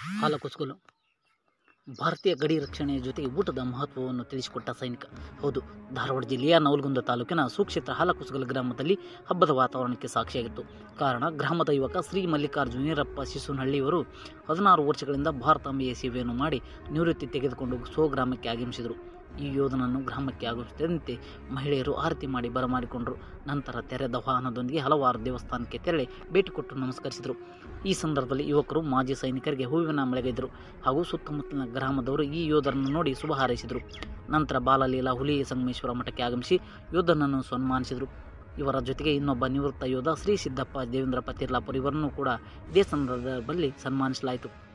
ಹಾಲಕುಸ್ಕುಲು ಭಾರತೀಯ ಗಡಿ ರಕ್ಷಣೆಯ ಜೊತೆಗೆ ಊಟದ ಮಹತ್ವವನ್ನು ತಿಳಿಸಿಕೊಟ್ಟ ಸೈನಿಕ. ಹೌದು, ಧಾರವಾಡ ಜಿಲ್ಲೆಯ ನವಲಗುಂದ ತಾಲೂಕಿನ ಸುಕ್ಷೇತ್ರ ಹಾಲಕುಸ್ಕಲ್ ಗ್ರಾಮದಲ್ಲಿ ಹಬ್ಬದ ವಾತಾವರಣಕ್ಕೆ ಸಾಕ್ಷಿಯಾಗಿತ್ತು. ಕಾರಣ, ಗ್ರಾಮದ ಯುವಕ ಶ್ರೀ ಮಲ್ಲಿಕಾರ್ಜುನೀರಪ್ಪ ಶಿಸುನಹಳ್ಳಿಯವರು ಹದಿನಾರು ವರ್ಷಗಳಿಂದ ಭಾರತಾಂಬೆಯ ಸೇವೆಯನ್ನು ಮಾಡಿ ನಿವೃತ್ತಿ ತೆಗೆದುಕೊಂಡು ಸ್ವಗ್ರಾಮಕ್ಕೆ ಆಗಮಿಸಿದರು. ಈ ಯೋಧನನ್ನು ಗ್ರಾಮಕ್ಕೆ ಆಗಮಿಸಿದಂತೆ ಮಹಿಳೆಯರು ಆರತಿ ಮಾಡಿ ಬರಮಾಡಿಕೊಂಡರು. ನಂತರ ತೆರೆದ ವಾಹನದೊಂದಿಗೆ ಹಲವಾರು ದೇವಸ್ಥಾನಕ್ಕೆ ತೆರಳಿ ಭೇಟಿ ಕೊಟ್ಟು ನಮಸ್ಕರಿಸಿದರು. ಈ ಸಂದರ್ಭದಲ್ಲಿ ಯುವಕರು ಮಾಜಿ ಸೈನಿಕರಿಗೆ ಹೂವಿನ ಮಳೆಗೈದರು ಹಾಗೂ ಸುತ್ತಮುತ್ತಲಿನ ಗ್ರಾಮದವರು ಈ ಯೋಧರನ್ನು ನೋಡಿ ಶುಭ ಹಾರೈಸಿದರು. ನಂತರ ಬಾಲಲೀಲಾ, ಹುಲಿ ಸಂಗಮೇಶ್ವರ ಮಠಕ್ಕೆ ಆಗಮಿಸಿ ಯೋಧನನ್ನು ಸನ್ಮಾನಿಸಿದರು. ಇವರ ಜೊತೆಗೆ ಇನ್ನೊಬ್ಬ ನಿವೃತ್ತ ಯೋಧ ಶ್ರೀ ಸಿದ್ದಪ್ಪ ದೇವೇಂದ್ರಪ್ಪ ತಿರ್ಲಾಪುರ್ ಇವರನ್ನು ಕೂಡ ಇದೇ ಸಂದರ್ಭದಲ್ಲಿ ಸನ್ಮಾನಿಸಲಾಯಿತು.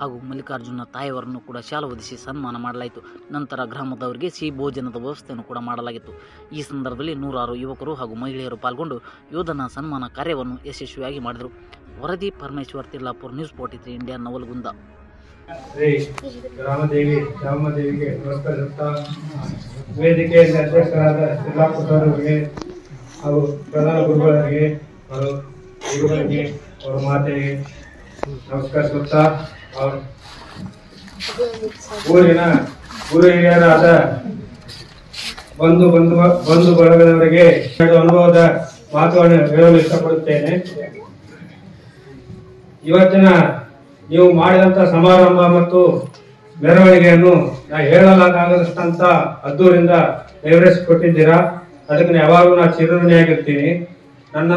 ಹಾಗೂ ಮಲ್ಲಿಕಾರ್ಜುನ ತಾಯಿಯವರನ್ನು ಕೂಡ ಶಾಲ ಒದಿಸಿ ಸನ್ಮಾನ ಮಾಡಲಾಯಿತು. ನಂತರ ಗ್ರಾಮದವರಿಗೆ ಸಿಹಿ ಭೋಜನದ ವ್ಯವಸ್ಥೆಯನ್ನು ಕೂಡ ಮಾಡಲಾಗಿತ್ತು. ಈ ಸಂದರ್ಭದಲ್ಲಿ ನೂರಾರು ಯುವಕರು ಹಾಗೂ ಮಹಿಳೆಯರು ಪಾಲ್ಗೊಂಡು ಯೋಧನ ಸನ್ಮಾನ ಕಾರ್ಯವನ್ನು ಯಶಸ್ವಿಯಾಗಿ ಮಾಡಿದರು. ವರದಿ Parameshwar Tirlapur news forty three India Navalgund. ಹಾಗೂ ಪ್ರಧಾನ ಗುರುಗಳಿಗೆ ಹಾಗೂ ಗುರುಗಳಿಗೆ ಅವರ ಮಾತೆಗೆ ನಮಸ್ಕರಿಸುತ್ತಾ ಊರಿನ, ಊರು ಹಿರಿಯರಾದ ಬಂಧು ಬಂಧು ಬಂಧು ಬಳಗದವರಿಗೆ ಅನುಭವದ ಮಾತುಗಳನ್ನು ಹೇಳಲು ಇಷ್ಟಪಡುತ್ತೇನೆ. ಇವತ್ತಿನ ನೀವು ಮಾಡಿದಂತ ಸಮಾರಂಭ ಮತ್ತು ಮೆರವಣಿಗೆಯನ್ನು ನಾ ಹೇಳಲಾಗದಷ್ಟಂತ ಅದ್ದೂರಿಂದ ನೆರವೇರಿಸಿಕೊಟ್ಟಿದ್ದೀರಾ ಅದಕ್ಕೆ ಯಾವಾಗಲೂ ನಾ ಚಿರಋಣಿಯಾಗಿರ್ತೀನಿ. ನನ್ನ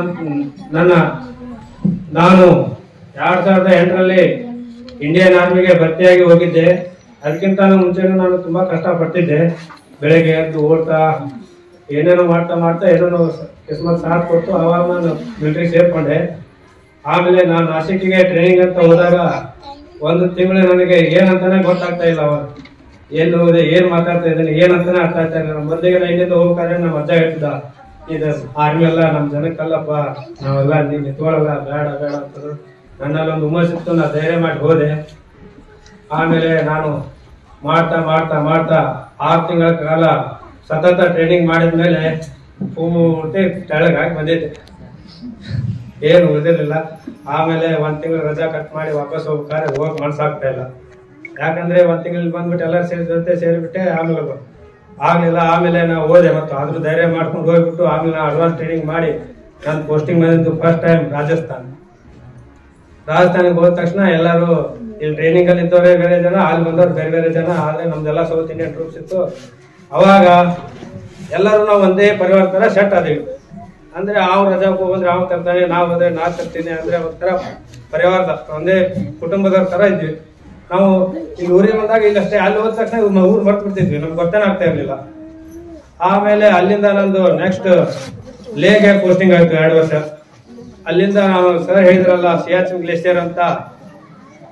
ನನ್ನ, ನಾನು ಎರಡ್ ಸಾವಿರದ ಎಂಟರಲ್ಲಿ ಇಂಡಿಯನ್ ಆರ್ಮಿಗೆ ಭರ್ತಿಯಾಗಿ ಹೋಗಿದ್ದೆ. ಅದಕ್ಕಿಂತ ಮುಂಚೆ ನಾನು ತುಂಬಾ ಕಷ್ಟಪಟ್ಟಿದ್ದೆ ಬೆಳಗ್ಗೆ ಎದ್ದು ಓಡ್ತಾ, ಏನೇನೋ ಮಾಡ್ತಾ ಮಾಡ್ತಾ ಏನೇನೋ ಕಿಸ್ಮತ್ ಸಾಥ್ ಕೊಟ್ಟು ಅವಾಗ ನಾನು ಮಿಲಿಟರಿ ಸೇರ್ಕೊಂಡೆ. ಆಮೇಲೆ ನಾನು ನಾಸಿಕ್ಕಿಗೆ ಟ್ರೈನಿಂಗ್ ಅಂತ ಹೋದಾಗ ಒಂದು ತಿಂಗಳು ನನಗೆ ಏನಂತಾನೆ ಗೊತ್ತಾಗ್ತಾ ಇಲ್ಲ ಅವಾಗ. ಏನು ಹೋದೆ, ಏನ್ ಮಾತಾಡ್ತಾ ಇದ್ದಾನೆ, ಏನಂತಾನೆ ಅರ್ಥ ಆಗ್ತಾ ಇಲ್ಲ. ನಮ್ಮ ಮೊದಲಿಗೆ ಇಲ್ಲಿಂದ ಹೋಗ್ಬೇಕಾದ್ರೆ ನಮ್ಮ ಅಜ್ಜ ಹೇಳ್ತಿದ್ದ, ಇದು ಆರ್ಮಿ ಎಲ್ಲ ನಮ್ ಜನಕ್ಕಲ್ಲಪ್ಪ, ನಾವೆಲ್ಲ ನೀನು ನಿಂತ್ಕೊಳ್ಳಲ್ಲ, ಬೇಡ ಬೇಡ ಅಂತಂದ್ರು. ನನ್ನಲ್ಲಿ ಒಂದು ಹುಮ್ಮಸ್ ಇತ್ತು ನಾ ಧೈರ್ಯ ಮಾಡಿ ಹೋದೆ. ಆಮೇಲೆ ನಾನು ಮಾಡ್ತಾ ಮಾಡ್ತಾ ಮಾಡ್ತಾ ಆರು ತಿಂಗಳ ಕಾಲ ಸತತ ಟ್ರೈನಿಂಗ್ ಮಾಡಿದ್ಮೇಲೆ ಪೂರ್ತಿ ತೆಳಗಾಗಿ ಬಂದಿದ್ದೆ. ಏನು ಉಳಿದಿರಲಿಲ್ಲ. ಆಮೇಲೆ ಒಂದು ತಿಂಗಳು ರಜಾ ಕಟ್ ಮಾಡಿ ವಾಪಸ್ ಹೋಗ್ಬೇಕಾದ್ರೆ ಹೋಗಿ ಮನ್ಸಾಗ್ತಾ ಇಲ್ಲ. ಯಾಕಂದ್ರೆ ಒಂದು ತಿಂಗಳು ಬಂದ್ಬಿಟ್ಟು ಎಲ್ಲರೂ ಸೇರಿ ಜೊತೆ ಸೇರಿಬಿಟ್ಟೆ, ಆಮೇಲೆ ಆಗಲಿಲ್ಲ. ಆಮೇಲೆ ನಾವು ಹೋದೆ ಮತ್ತು ಆದರೂ ಧೈರ್ಯ ಮಾಡ್ಕೊಂಡು ಹೋಗ್ಬಿಟ್ಟು, ಆಮೇಲೆ ಅಡ್ವಾನ್ಸ್ ಟ್ರೈನಿಂಗ್ ಮಾಡಿ ನನ್ನ ಪೋಸ್ಟಿಂಗ್ ಬಂದಿದ್ದು ಫಸ್ಟ್ ಟೈಮ್ ರಾಜಸ್ಥಾನ್. ರಾಜಸ್ಥಾನಕ್ಕೆ ಹೋದ ತಕ್ಷಣ ಎಲ್ಲರೂ ಇಲ್ಲಿ ಟ್ರೈನಿಂಗ್ ಅಲ್ಲಿ ಇದ್ದವರೇ ಬೇರೆ ಜನ ಅಲ್ಲಿ ಬಂದವ್ರು ಬೇರೆ ಬೇರೆ ಜನ, ಆದ್ರೆ ನಮ್ದೆಲ್ಲ ಸೌತ್ ಇಂಡಿಯನ್ ಟ್ರೂಪ್ಸ್ ಇತ್ತು. ಅವಾಗ ಎಲ್ಲರೂ ನಾವು ಒಂದೇ ಪರಿವಾರ ತರ ಸೆಟ್ ಆದೀವಿ ಅಂದ್ರೆ ಅವ್ರು ರಜಾ ಹೋಗಂದ್ರೆ ಅವ್ನು ತರ್ತಾನೆ ನಾವು ಹೋದ್ರೆ ನಾ ತರ್ತೀನಿ, ಅಂದ್ರೆ ಒಂಥರ ಪರಿವಾರದ ಒಂದೇ ಕುಟುಂಬದವ್ರ ತರ ಇದ್ವಿ. ನಾವು ಇಲ್ಲಿ ಊರಿಗೆ ಬಂದಾಗ ಇಲ್ಲಿ ಅಷ್ಟೇ, ಅಲ್ಲಿ ಹೋದ ತಕ್ಷಣ ಊರ್ ಮರ್ತು ಬಿಡ್ತಿದ್ವಿ ನಮ್ಗೆ ಗೊತ್ತೇನೆ ಆಗ್ತಾ ಇರ್ಲಿಲ್ಲ. ಆಮೇಲೆ ಅಲ್ಲಿಂದ ನಂದು ನೆಕ್ಸ್ಟ್ ಲೇಗೆ ಪೋಸ್ಟಿಂಗ್ ಆಯ್ತು, ಎರಡು ವರ್ಷ. ಅಲ್ಲಿಂದ ಸರ್ ಹೇಳಿದ್ರಲ್ಲ, ಸಿಯಾಚಿನ್ ಗ್ಲೇಷಿಯರ್ ಅಂತ.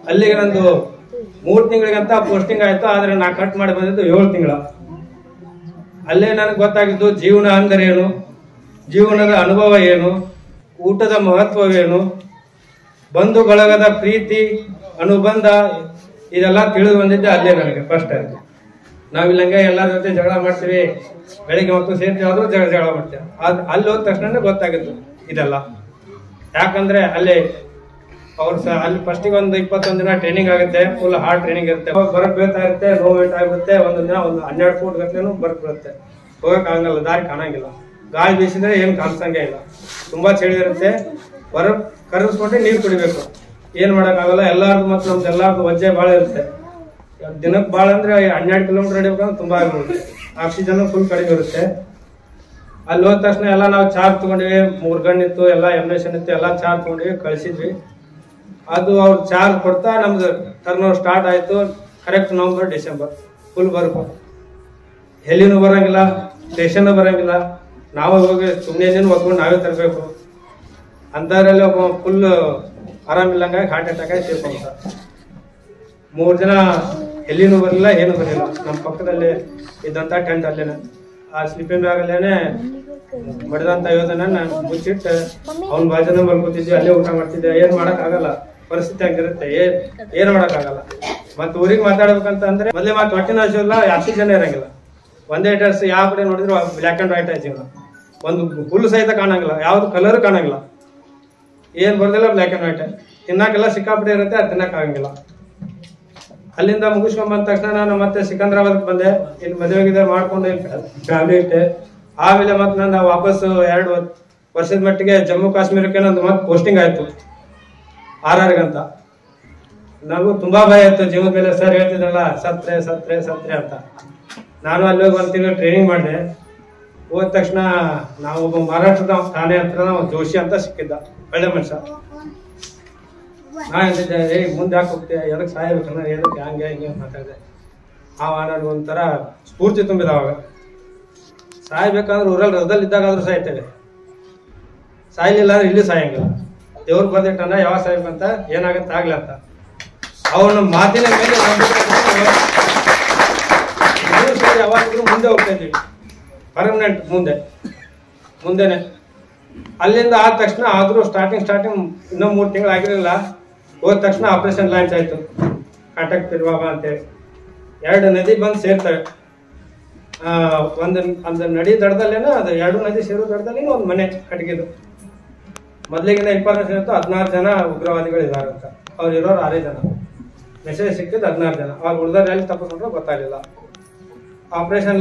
ಅಲ್ಲಿಗೆ ನಂದು ಮೂರು ತಿಂಗಳಿಗಂತ ಪೋಸ್ಟಿಂಗ್ ಆಯ್ತು, ಆದ್ರೆ ನಾ ಕಟ್ ಮಾಡಿ ಬಂದಿದ್ದು ಏಳು ತಿಂಗಳ. ಅಲ್ಲೇ ನನಗೆ ಗೊತ್ತಾಗಿದ್ದು ಜೀವನ ಅಂದರೆ ಏನು? ಜೀವನದ ಅನುಭವ ಏನು? ಊಟದ ಮಹತ್ವವೇನು? ಬಂಧು ಬಳಗದ ಪ್ರೀತಿ, ಅನುಬಂಧ, ಇದೆಲ್ಲ ತಿಳಿದು ಬಂದಿದ್ದೆ ಅಲ್ಲೇ ನನಗೆ ಫಸ್ಟ್ ಆಯ್ತು ನಾವಿಲ್ಲಂಗೆ ಎಲ್ಲರ ಜೊತೆ ಜಗಳ ಮಾಡ್ತೀವಿ, ಬೆಳಿಗ್ಗೆ ಮತ್ತು ಸೇರ್ತೀವಿ ಆದರೂ ಜಗಳ ಜಗಳ ಮಾಡ್ತೀವಿ. ಅಲ್ಲಿ ಹೋದ ತಕ್ಷಣ ಗೊತ್ತಾಗಿತ್ತು ಇದೆಲ್ಲ. ಯಾಕಂದ್ರೆ ಅಲ್ಲಿ ಅವ್ರು ಸಹ ಅಲ್ಲಿ ಫಸ್ಟಿಗೆ ಒಂದು ಇಪ್ಪತ್ತೊಂದು ದಿನ ಟ್ರೈನಿಂಗ್ ಆಗುತ್ತೆ ಫುಲ್ ಹಾರ್ಡ್ ಟ್ರೈನಿಂಗ್ ಇರುತ್ತೆ. ಬರಕ್ ಬೀಳ್ತಾ ಇರುತ್ತೆ ನೋ ವೇಟ್ ಆಗುತ್ತೆ ಒಂದು ದಿನ ಒಂದು ಹನ್ನೆರಡು ಫೂಟ್ ಗಟ್ಲೆನೂ ಬರಕ್ ಬೀಳುತ್ತೆ ಹೋಗಕ್ ಆಗಲ್ಲ, ದಾರಿ ಕಾಣಂಗಿಲ್ಲ. ಗಾಳಿ ಬೀಸಿದ್ರೆ ಏನು ಕಾಣಿಸಂಗೆ ಇಲ್ಲ. ತುಂಬಾ ಚಳಿ ಇರುತ್ತೆ ಹೊರ ನೀರು ಕುಡಿಬೇಕು. ಏನ್ ಮಾಡಕ್ಕಾಗಲ್ಲ, ಎಲ್ಲಾರ್ದು ಮತ್ತು ನಮ್ದು ಎಲ್ಲಾರ್ದು ವಜ್ಜೆ ಭಾಳ ಇರುತ್ತೆ. ದಿನಕ್ಕೆ ಭಾಳ ಅಂದ್ರೆ ಹನ್ನೆರಡು ಕಿಲೋಮೀಟರ್ ನಡಿಬೇಕಂದ್ರೆ ತುಂಬಾ ಆಗಿರುತ್ತೆ ಆಕ್ಸಿಜನ್ ಫುಲ್ ಕಡಿಮೆ ಇರುತ್ತೆ. ಅಲ್ಲಿ ಹೋದ ತಕ್ಷಣ ಎಲ್ಲ ನಾವು ಚಾರ್ಜ್ ತಗೊಂಡಿವಿ, ಮೂರು ಗಣ್ಣಿತ್ತು ಎಲ್ಲ ಎಮ್ನೇಷನ್ ಇತ್ತು, ಎಲ್ಲ ಚಾರ್ಜ್ ತಗೊಂಡಿವಿ, ಕಳಿಸಿದ್ವಿ. ಅದು ಅವ್ರು ಚಾರ್ಜ್ ಕೊಡ್ತಾ ನಮ್ದು ಟರ್ನ್ ಸ್ಟಾರ್ಟ್ ಆಯ್ತು ಕರೆಕ್ಟ್ ನವಂಬರ್ ಡಿಸೆಂಬರ್ ಫುಲ್ ಬರ್ಬೇಕು ಎಲ್ಲಿನೂ ಬರೋಂಗಿಲ್ಲ ಸ್ಟೇಷನ್ ಬರೋಂಗಿಲ್ಲ. ನಾವು ಹೋಗಿ ಸುಮ್ಮನೆ ಜನ ಒದ್ಕೊಂಡು ನಾವೇ ತರಬೇಕು. ಅಂಥದ್ರಲ್ಲಿ ಒಬ್ಬ ಫುಲ್ ಆರಾಮಿಲ್ಲಂಗಾಗಿ ಹಾರ್ಟ್ ಅಟ್ಯಾಕ್ ಆಗಿ ಸೇರ್ಕೊಂಡ ಮೂರು ಜನ ಎಲ್ಲಿನೂ ಬರಲಿಲ್ಲ, ಏನು ಬರಲಿಲ್ಲ. ನಮ್ಮ ಪಕ್ಕದಲ್ಲಿ ಇದ್ದಂತ ಟೆಂಟ್ ಅಲ್ಲೇನೆ. ಆ ಸ್ಲೀಪಿಂಗ್ ಬ್ಯಾಗ್ ಅಲ್ಲೇನೆ ಮಡಿದಂತ ಯೋಧನ ನಾನು ಮುಚ್ಚಿಟ್ಟು ಅವ್ನ ಬಾಜನ ಬರ್ಕೋತಿದ್ವಿ ಅಲ್ಲೇ ಊಟ ಮಾಡ್ತಿದ್ದೆ, ಏನ್ ಮಾಡಕ್ ಆಗಲ್ಲ ಪರಿಸ್ಥಿತಿ ಹಂಗಿರುತ್ತೆ ಏನ್ ಏನ್ ಮಾಡಕ್ ಆಗಲ್ಲ ಮತ್ತ ಊರಿಗೆ ಮಾತಾಡ್ಬೇಕಂತ ಅಂದ್ರೆ ಮೊದ್ಲೇ ಮಾತು ಹೊಟ್ಟಿನ ಹಸಿವಿಲ್ಲ ಜನ ಇರಂಗಿಲ್ಲ. ಒಂದೇ ಡ್ರೆಸ್ ಯಾವ ಕಡೆ ನೋಡಿದ್ರು ಬ್ಲ್ಯಾಕ್ ಅಂಡ್ ವೈಟ್ ಐತಿ ಒಂದು ಫುಲ್ ಸಹಿತ ಕಾಣಂಗಿಲ್ಲ, ಯಾವ್ದು ಕಲರ್ ಕಾಣಂಗಿಲ್ಲ. ಏನ್ ಬರ್ದಿಲ್ಲ ಬ್ಲ್ಯಾಕ್ ಅಂಡ್ ವೈಟ್. ತಿನ್ನಕ್ಕೆಲ್ಲ ಸಿಕ್ಕಾಪಟ್ಟೆ ಇರುತ್ತೆ, ಅದು ತಿನ್ನಕ್ ಆಗಂಗಿಲ್ಲ ಅಲ್ಲಿಂದ ಮುಗಿಸ್ಕೊಂಡ್ ಬಂದ ತಕ್ಷಣ ನಾನು ಮತ್ತೆ ಸಿಕಂದ್ರಾಬಾದ್ ಬಂದೆ. ಇಲ್ಲಿ ಮದುವೆ ಗಿದ್ರೆ ಮಾಡ್ಕೊಂಡು ಫ್ಯಾಮಿಲಿ ಇಟ್ಟೆ. ಆಮೇಲೆ ಮತ್ತೆ ನಾನು ವಾಪಸ್ ಎರಡು ವರ್ಷದ ಮಟ್ಟಿಗೆ ಜಮ್ಮು ಕಾಶ್ಮೀರಕ್ಕೆ ನಂದು ಮತ್ತೆ ಪೋಸ್ಟಿಂಗ್ ಆಯ್ತು. ಆರ್ ಅಂತ. ನನಗೂ ತುಂಬಾ ಭಯ ಇತ್ತು. ಜೀವದ ಮೇಲೆ ಸರ್ ಹೇಳ್ತಿದ್ರಲ್ಲ, ಸತ್ರೆ ಸತ್ರೆ ಸತ್ರೆ ಅಂತ. ನಾನು ಅಲ್ಲಿ ಹೋಗಿ ಒಂದು ತಿಂಗಳು ಟ್ರೈನಿಂಗ್ ಮಾಡಿದೆ. ಹೋದ ತಕ್ಷಣ ನಾವು ಮಹಾರಾಷ್ಟ್ರದ ಠಾಣೆ ಹತ್ರ ಒಂದು ಜೋಶಿ ಅಂತ ಸಿಕ್ಕಿದ್ದ. ಒಳ್ಳೆ ಮನುಷ್ಯ. ನಾ ಹೇಳ್ತಿದ್ದೆ, ಏಯ್, ಮುಂದೆ ಯಾಕೆ ಹೋಗ್ತೀಯ? ಎದಕ್ಕೆ ಸಾಯಬೇಕನ್ನ ಎದಕ್ಕೆ ಹಂಗೆ ಹಿಂಗೆ ಅಂತ ಮಾತಾಡಿದೆ ಅವ ನನಗೆ ಒಂಥರ ಸ್ಫೂರ್ತಿ ತುಂಬಿದ ಅವಾಗ. ಸಾಯ್ಬೇಕಂದ್ರೆ ಊರಲ್ಲಿ ರಥದಲ್ಲಿ ಇದ್ದಾಗಾದ್ರೂ ಸಾಯ್ತೇವೆ. ಸಾಯ್ಲಿಲ್ಲ ಅಂದ್ರೆ ಇಲ್ಲಿ ಸಾಯಂಗಿಲ್ಲ. ದೇವ್ರ ಬಂದಿಟ್ಟನ ಯಾವಾಗ ಸಾಯ್ಬೇಕಂತ ಏನಾಗತ್ತೆ ಆಗ್ಲಿ ಅಂತ. ಅವನ ಮಾತಿನ ಮೇಲೆ ಯಾವಾಗಲೂ ಮುಂದೆ ಹೋಗ್ತಾ ಇದ್ದೀವಿ. ಪರ್ಮನೆಂಟ್ ಮುಂದೆ. ಮುಂದೆನೆ. ಅಲ್ಲಿಂದ ಆದ ತಕ್ಷಣ ಆದ್ರೂ ಸ್ಟಾರ್ಟಿಂಗ್ ಸ್ಟಾರ್ಟಿಂಗ್ ಇನ್ನೂ ಮೂರು ತಿಂಗಳು ಆಗಿರಲಿಲ್ಲ. ಹೋದ ತಕ್ಷಣ ಆಪರೇಷನ್ ಲಾಂಚ್ ಆಯ್ತು. ಕಾಟಕ್ ಪಿರ್ವಾಬ ಅಂತೇಳಿ. ಎರಡು ನದಿ ಬಂದು ಸೇರ್ತವೆ. ಒಂದು ಒಂದು ನಡಿ ದಡದಲ್ಲೇನೋ ಅದು ಎರಡು ನದಿ ಸೇರೋ ದಡದಲ್ಲಿ ಒಂದು ಮನೆ ಕಟ್ಟಿಗೆದು. ಮೊದಲಿಗಿನ ಇನ್ಫಾರ್ಮೇಶನ್ ಇತ್ತು ಹದಿನಾರು ಜನ ಉಗ್ರವಾದಿಗಳು ಇದ್ದಾರೆ ಅಂತ. ಅವ್ರು ಇರೋರು ಆರೇ ಜನ. ಮೆಸೇಜ್ ಸಿಕ್ಕಿದ್ದು ಹದಿನಾರು ಜನ. ಅವ್ರು ಉಳಿದವ್ರು ಎಲ್ಲಿ ತಪ್ಪಿಸ್ಕೊಂಡ್ರೆ ಗೊತ್ತಾಗಲಿಲ್ಲ. ಆಪರೇಷನ್